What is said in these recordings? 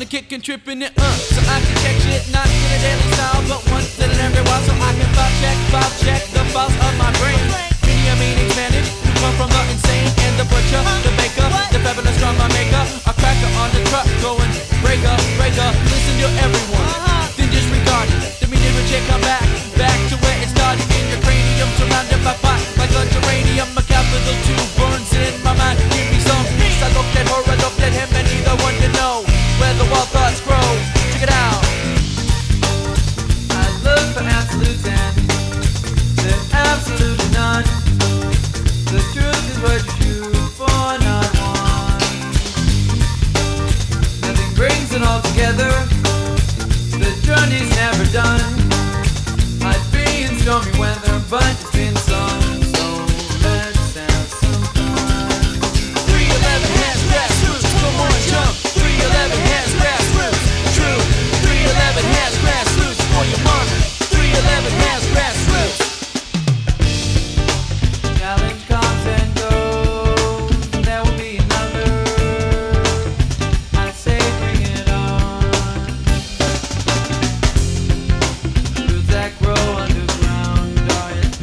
gonna kick and tripping it, uh, so I can check shit, not in a daily style, but once in every while, so I can vibe check, vibe check the files of my brain. Media meanings managed to come from the insane and the butcher, the baker, the fabulous drama maker, a cracker on the truck going breaker, breaker. Listen to everyone,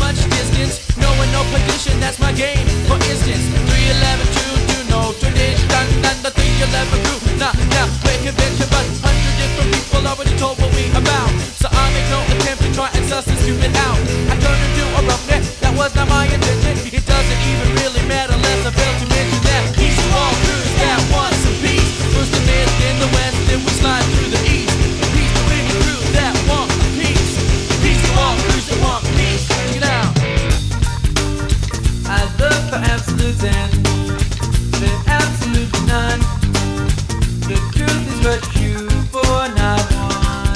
much distance. Knowing no position, that's my game. For instance, 311 true to no tradition. And the 311 crew, nah, nah, we're convention, but hundred different people already told what we about. So I make no attempt to try and substitute it out. There's absolutely none. The truth is you for not one.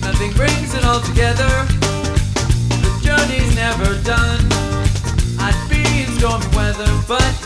Nothing brings it all together. The journey's never done. I'd be in stormy weather, but